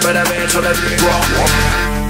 better, better, better, better, better, better,